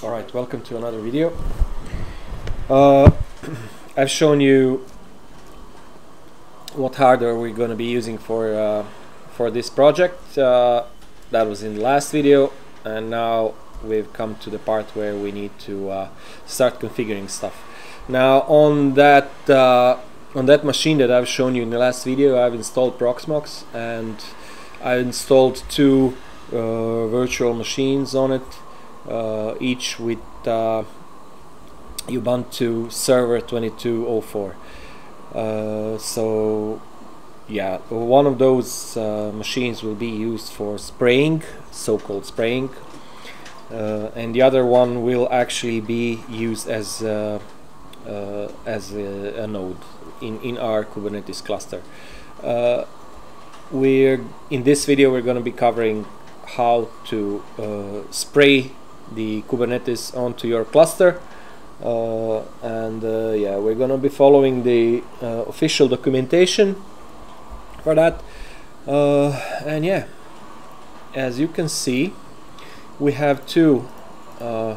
Alright, welcome to another video. Uh, I've shown you what hardware we're going to be using for uh, for this project. Uh, that was in the last video and now we've come to the part where we need to uh, start configuring stuff. Now on that uh, on that machine that I've shown you in the last video I've installed Proxmox and I installed two uh, virtual machines on it each with uh, Ubuntu Server 2204 uh, so yeah one of those uh, machines will be used for spraying so-called spraying uh, and the other one will actually be used as uh, uh, as a, a, node in in our Kubernetes cluster. Uh, we're in this video we're going to be covering how to uh, spray the Kubernetes onto your cluster. Uh, and yeah, we're to be following the official documentation for that. and yeah, as you can see, we have two uh,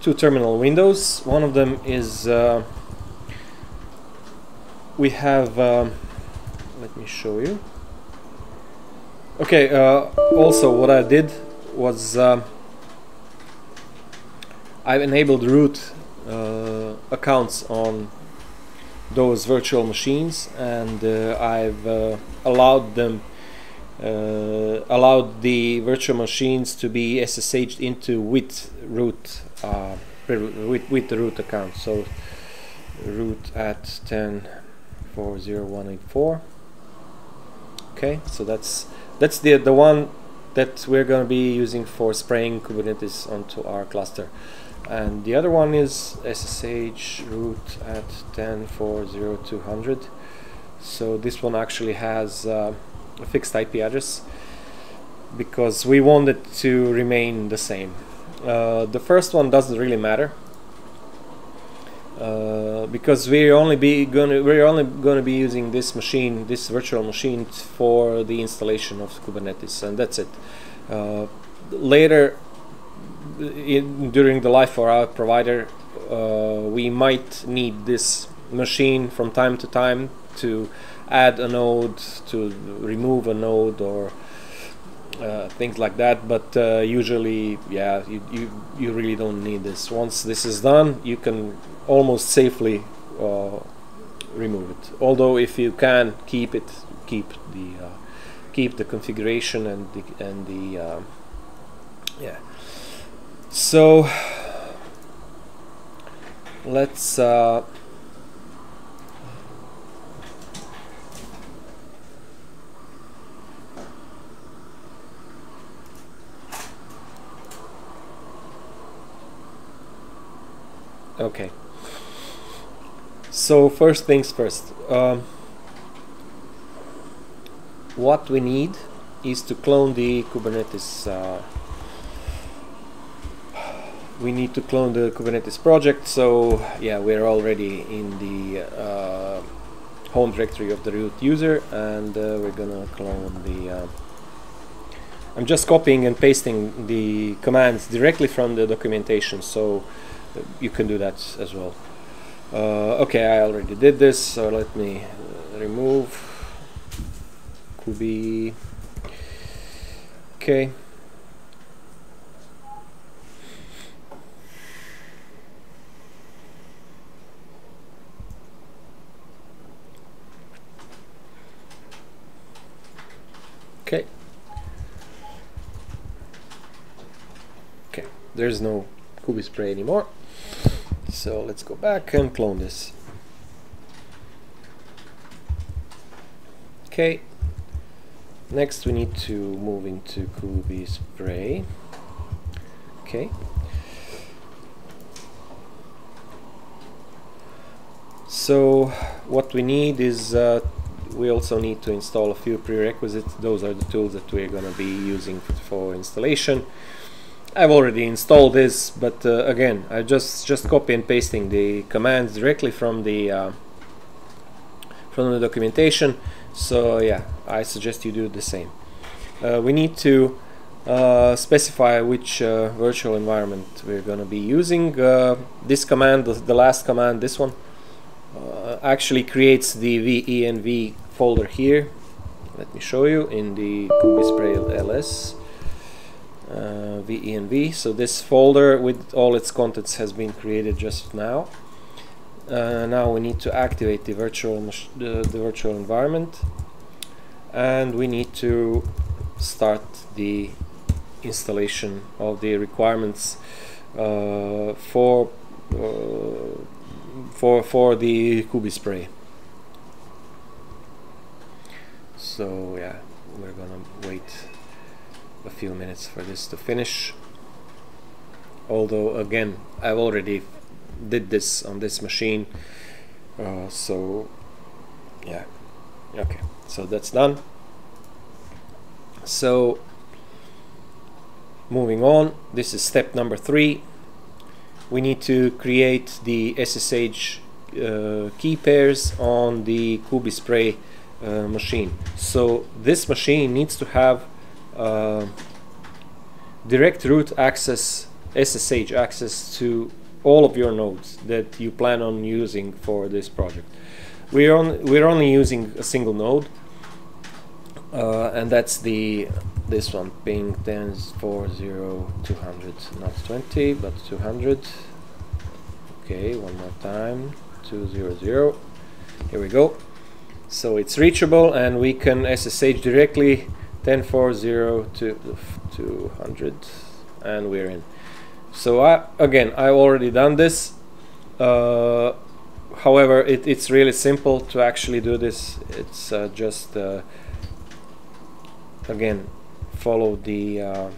two terminal windows. One of them is uh, we have. Um, let me show you. Okay. Uh, also, what I did was um, I've enabled root uh, accounts on those virtual machines, and uh, I've uh, allowed them uh, allowed the virtual machines to be SSH'd into with root uh, with, with the root account. So root at 10.4.0.184. Okay, so that's that's the the one that we're going to be using for spraying Kubernetes onto our cluster. And the other one is SSH root at 10.4.0.200. So this one actually has uh, a fixed IP address because we want it to remain the same. Uh, the first one doesn't really matter uh, because we're only be gonna we're only going to be using this machine, this virtual machine, for the installation of Kubernetes, and that's it. Uh, later, in, during the life of our provider, uh, we might need this machine from time to time to add a node, to remove a node, or uh, things like that. But uh, usually, yeah, you, you you really don't need this. Once this is done, you can almost safely uh, remove it. Although, if you can keep it, keep the uh, keep the configuration and the and the uh, yeah. So let's. Uh, Okay. So first things first. Um, what we need is to clone the Kubernetes. Uh, we need to clone the Kubernetes project. So yeah, we're already in the uh, home directory of the root user, and uh, we're gonna clone the. Uh, I'm just copying and pasting the commands directly from the documentation. So you can do that as well. Uh, okay, I already did this, so let me uh, remove Kubi. Okay. Okay. Okay, there's no Kubespray anymore. So let's go back and clone this. Okay. Next we need to move into Kubi spray. Okay. So what we need is uh, we also need to install a few prerequisites. Those are the tools that we're going to be using for installation. I've already installed this, but uh, again, I just just copy and pasting the commands directly from the uh, from the documentation. So yeah, I suggest you do the same. Uh, we need to uh, specify which uh, virtual environment we're going to be using. Uh, this command, the, last command, this one, actually creates the venv folder here. Let me show you in the Kubespray ls uh, venv. So this folder with all its contents has been created just now. Uh, now we need to activate the virtual the, the virtual environment and we need to start the installation of the requirements uh, for uh, for for the Kubespray. So yeah, we're gonna wait a few minutes for this to finish. Although again, I've already did this on this machine, uh, so yeah, okay, so that's done. So moving on, this is step number three. We need to create the SSH uh, key pairs on the Kubespray uh, machine. So this machine needs to have uh, direct root access, SSH access to all of your nodes that you plan on using for this project. We're on we're only using a single node, uh, and that's the this one ping 10.4.0 not 20 but 200 okay one more time 200 here we go. So it's reachable and we can SSH directly 10.4.0 to 200 and we're in. So I again I've already done this. Uh, however it, it's really simple to actually do this. It's uh, just uh, again follow the uh,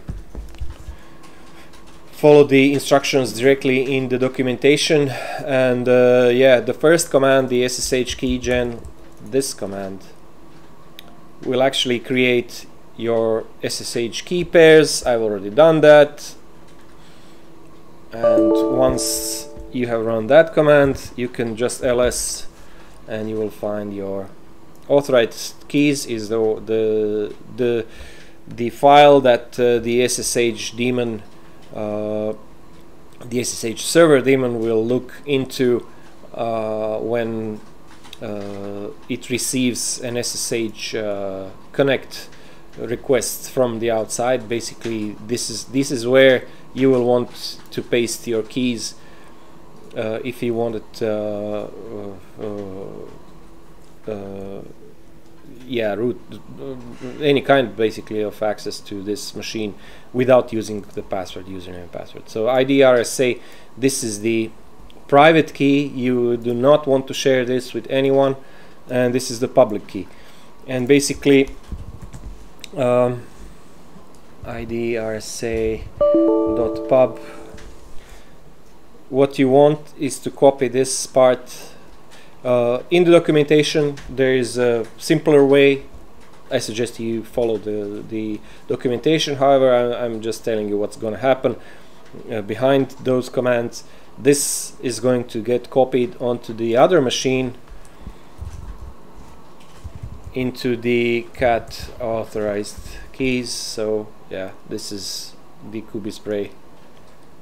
follow the instructions directly in the documentation. And uh, yeah the first command the ssh keygen this command will actually create your SSH key pairs. I've already done that. And once you have run that command you can just ls and you will find your authorized keys is the the the the file that uh, the SSH daemon, uh, the SSH server daemon will look into uh, when uh, it receives an SSH uh, connect request from the outside. Basically, this is this is where you will want to paste your keys uh, if you want it yeah root uh, any kind basically of access to this machine without using the password username and password. So IDRSA this is the private key. You do not want to share this with anyone and this is the public key. And basically um, IDRSA.pub what you want is to copy this part uh, in the documentation, there is a simpler way. I suggest you follow the, the documentation. However, I, am just telling you what's going to happen uh, behind those commands. This is going to get copied onto the other machine into the cat authorized keys. So yeah, this is the Kubespray.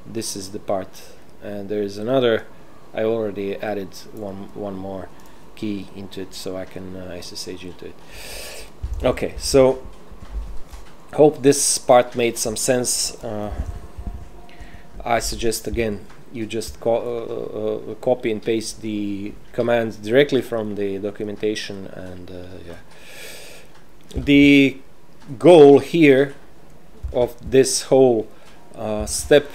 This is the part, and there is another. I already added one one more key into it so I can uh, SSH into it. Okay so hope this part made some sense. Uh, I suggest again you just co uh, uh copy and paste the commands directly from the documentation and uh, yeah. The goal here of this whole uh, step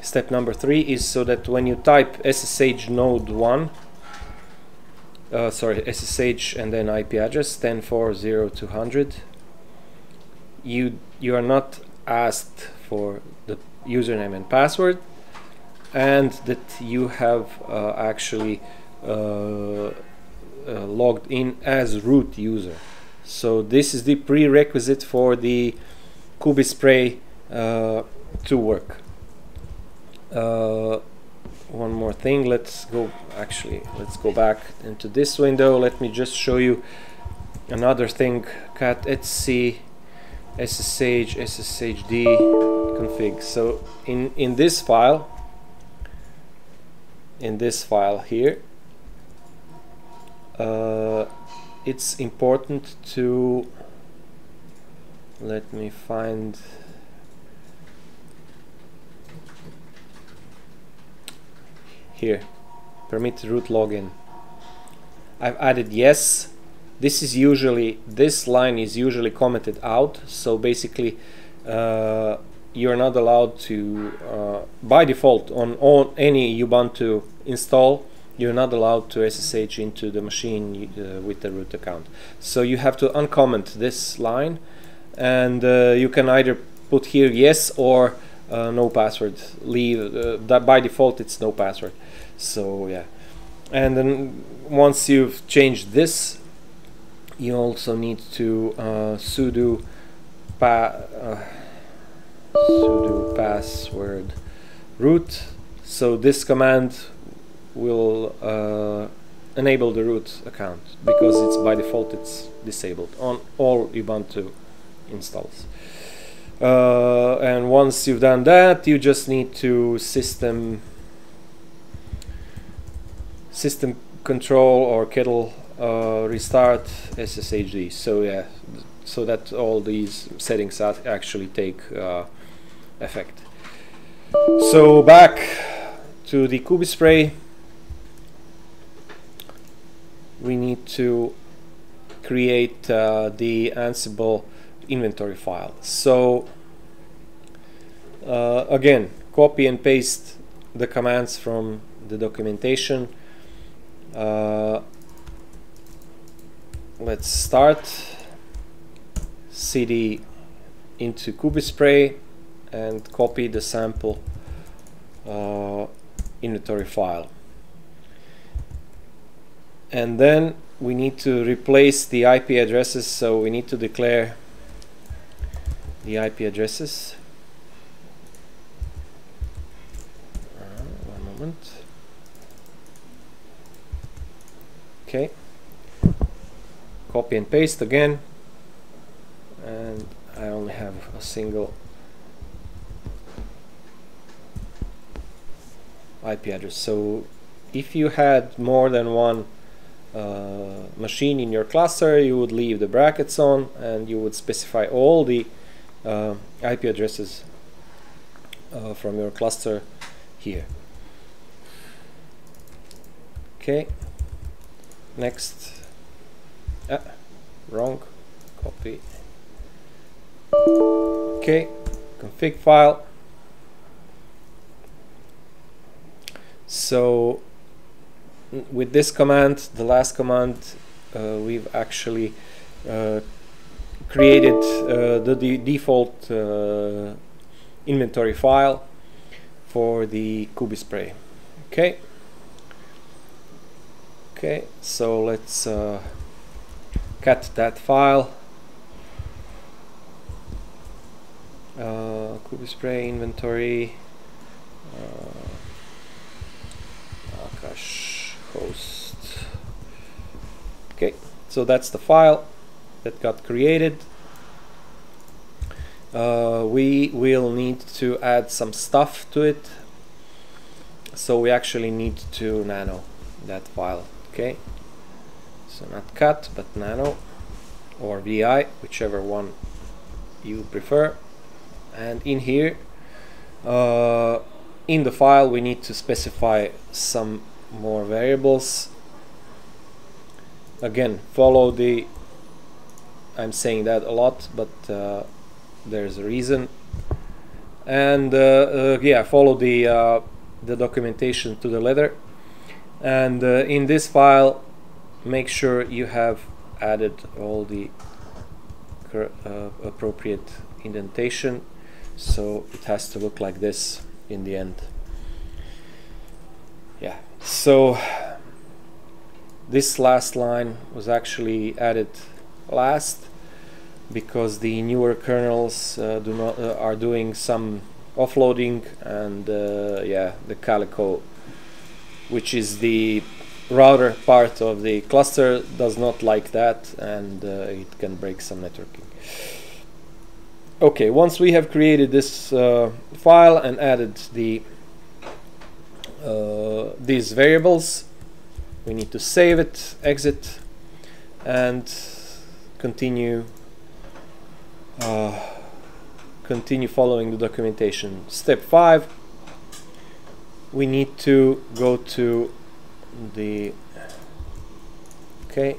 Step number three is so that when you type SSH node 1, uh, sorry, SSH and then IP address 10.4.0.200, you, you are not asked for the username and password and that you have uh, actually uh, uh logged in as root user. So this is the prerequisite for the Kubespray uh, to work. Uh, one more thing. Let's go actually let's go back into this window. Let me just show you another thing. Cat etc ssh sshd config. So in in this file in this file here. Uh, it's important to let me find here permit root login. I've added yes. This is usually this line is usually commented out. So basically uh, you're not allowed to uh, by default on, on any Ubuntu install you're not allowed to SSH into the machine uh, with the root account. So you have to uncomment this line and uh, you can either put here yes or uh, no password. Leave uh, that by default it's no password. So yeah. And then once you've changed this you also need to uh, sudo pa uh, sudo password root so this command will uh, enable the root account because it's by default it's disabled on all Ubuntu installs uh, and once you've done that you just need to system system control or kettle uh, restart SSHD. So yeah, so that all these settings actually take uh, effect. So back to the Kubespray, we need to create uh, the Ansible inventory file. So uh, again, copy and paste the commands from the documentation. Uh, let's start cd into Kubespray and copy the sample uh, inventory file. And then we need to replace the IP addresses so we need to declare the IP addresses. Uh, one moment. Okay. Copy and paste again. And I only have a single IP address so if you had more than one uh, machine in your cluster you would leave the brackets on and you would specify all the uh, IP addresses uh, from your cluster here okay next Ah, wrong. Copy. Okay, config file. So with this command, the last command, uh, we've actually uh, created uh, the, the, default uh, inventory file for the Kubespray. Okay. Okay, so let's uh, cut that file uh, Kubespray inventory Akash host. Okay so that's the file that got created. Uh, we will need to add some stuff to it. So we actually need to nano that file okay? So not cut but nano or vi whichever one you prefer. And in here uh, in the file we need to specify some more variables. Again follow the I'm saying that a lot but uh, there's a reason. And uh, uh yeah follow the uh, the documentation to the letter. And uh, in this file make sure you have added all the appropriate indentation. So it has to look like this in the end. Yeah so this last line was actually added last because the newer kernels uh, do not uh, are doing some offloading and uh, yeah the calico which is the router part of the cluster does not like that and uh, it can break some networking. okay once we have created this uh, file and added the uh, these variables. We need to save it exit and continue uh, continue following the documentation. Step 5 we need to go to the okay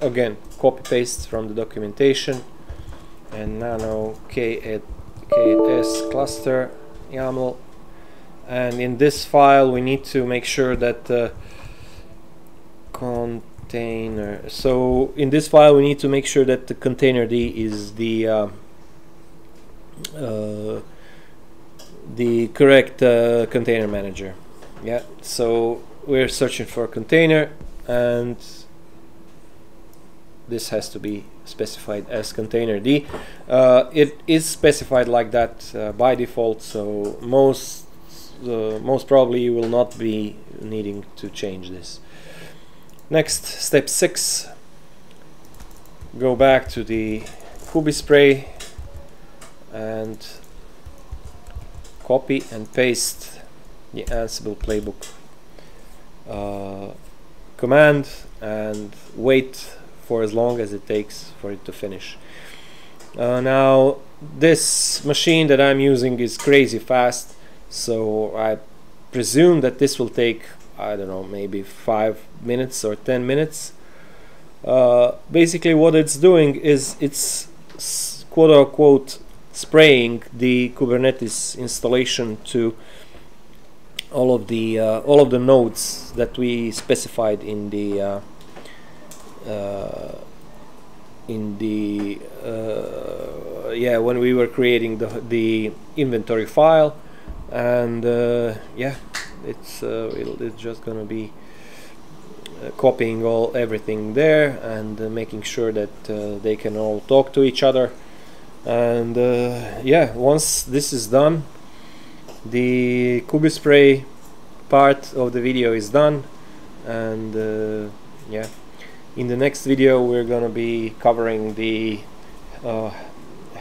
again copy paste from the documentation and nano k8, k8s cluster YAML and in this file we need to make sure that the container so in this file we need to make sure that the container D is the uh, uh, the correct uh, container manager yeah so we're searching for a container and this has to be specified as container D. Uh, it is specified like that uh, by default, so most uh, most probably you will not be needing to change this. Next, step six. Go back to the Kubespray and copy and paste the Ansible playbook uh, command and wait for as long as it takes for it to finish. Uh, now this machine that I'm using is crazy fast so I presume that this will take I don't know maybe 5 minutes or 10 minutes. Uh, basically what it's doing is it's quote unquote spraying the Kubernetes installation to all of the uh, all of the nodes that we specified in the uh, uh, in the uh, yeah when we were creating the the inventory file and uh, yeah it's it's just gonna be copying all everything there and making sure that they can all talk to each other. And uh, yeah once this is done the Kubespray part of the video is done. And uh, yeah in the next video we're gonna be covering the uh,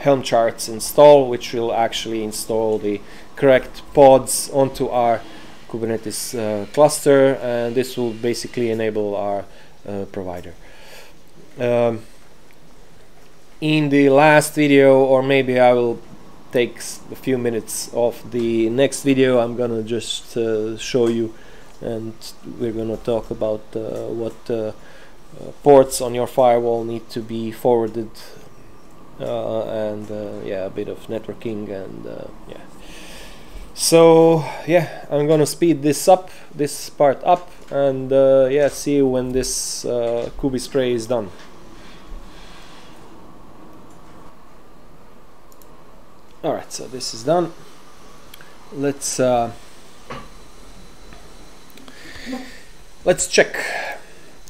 Helm charts install which will actually install the correct pods onto our Kubernetes uh, cluster and this will basically enable our uh, provider. Um, in the last video or maybe I will take a few minutes of the next video I'm gonna just uh, show you and we're gonna talk about uh, what uh, uh, ports on your firewall need to be forwarded and uh, yeah a bit of networking and yeah. So yeah I'm gonna speed this up this part up and yeah see when this Kubespray is done. Alright so this is done. Let's uh, let's check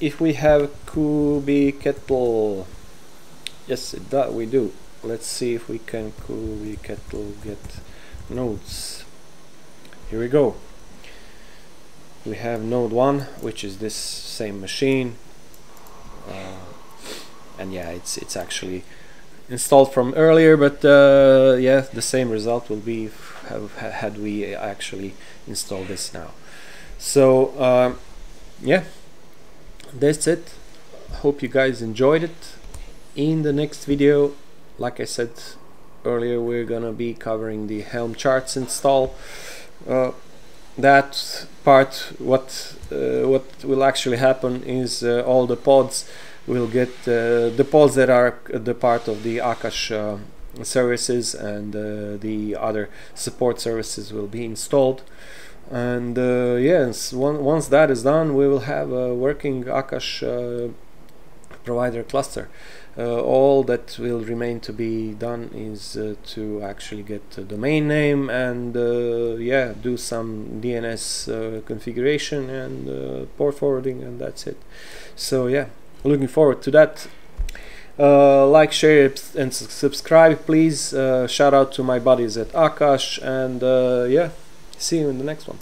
if we have kubectl yes that we do. Let's see if we can kubectl get nodes here we go. We have node 1 which is this same machine. Uh, and yeah it's it's actually installed from earlier but uh, yeah the same result will be have, had we actually installed this now. So um, yeah that's it. Hope you guys enjoyed it in the next video like I said earlier we're gonna be covering the Helm charts install. Uh, that part what uh, what will actually happen is uh, all the pods will get uh, the pods that are the part of the Akash uh, services and uh, the other support services will be installed. And yes one, once that is done we will have a working Akash provider cluster. Uh, all that will remain to be done is uh, to actually get a domain name and uh, yeah do some DNS uh, configuration and port forwarding and that's it. So yeah looking forward to that. Like share and subscribe please. Shout out to my buddies at Akash and yeah See you in the next one.